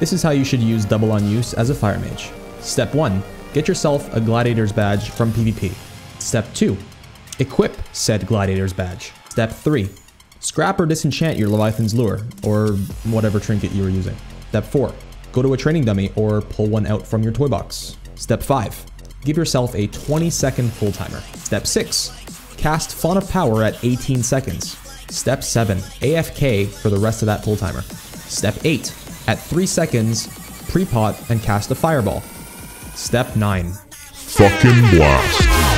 This is how you should use double on use as a fire mage. Step 1. Get yourself a gladiator's badge from PvP. Step 2. Equip said gladiator's badge. Step 3. Scrap or disenchant your Leviathan's lure, or whatever trinket you were using. Step 4. Go to a training dummy or pull one out from your toy box. Step 5. Give yourself a 20 second pull timer. Step 6. Cast Font of Power at 18 seconds. Step 7. AFK for the rest of that pull timer. Step 8. At 3 seconds, pre-pot and cast a fireball. Step 9. Fucking blast.